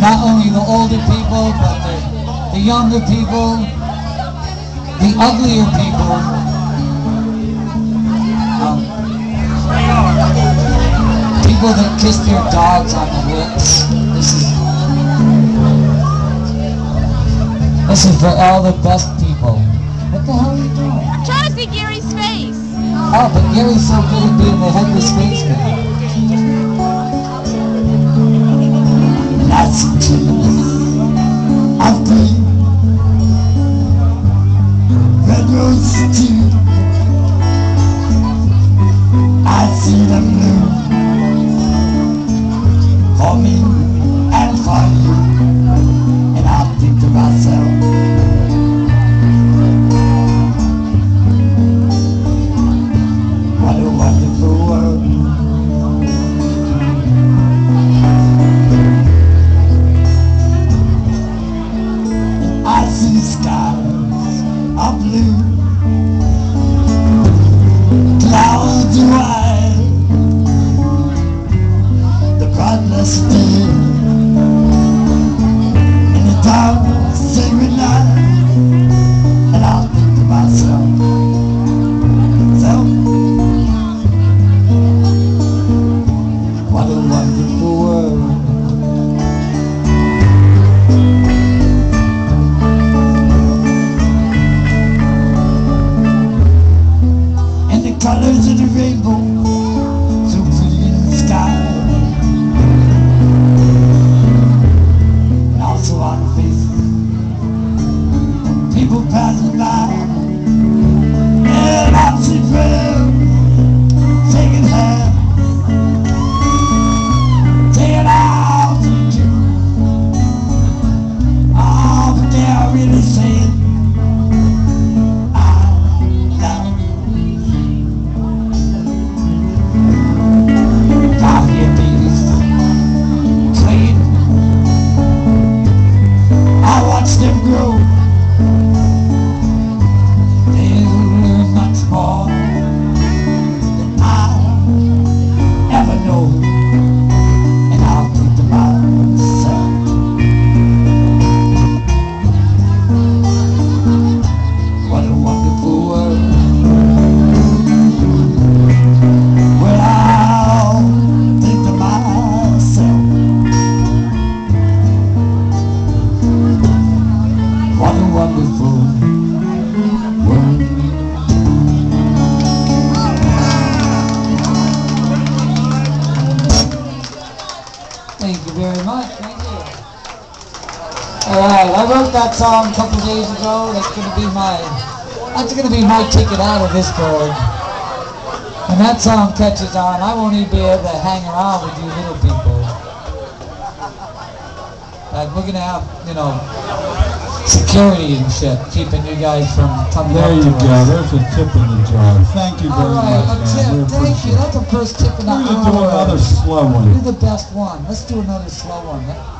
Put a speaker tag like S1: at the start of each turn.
S1: not only the older people, but the, the younger people, the uglier people. Um, people that kiss their dogs on the lips. This is this is for all the best people. What the hell are you doing?
S2: I'm trying to see Gary's face.
S1: Oh, but Gary's so good at being the headless spaceman.
S3: I see them blue for skies of of the rainbow so in the sky
S1: Thank you very much. Thank you. All right, I wrote that song a couple days ago. That's gonna be my that's gonna be my ticket out of this board. When that song catches on, I won't even be able to hang around with you little people. Like we're gonna have, you know, security and shit, keeping you guys from coming
S4: There you
S1: to
S4: go.
S1: us.
S4: There's a tip in the jar. Thank you very
S1: right,
S4: much,
S1: a
S4: man.
S1: tip. Thank you. That's the first tip in the
S4: We're gonna do another slow one.
S1: Do the best one. Let's do another slow one.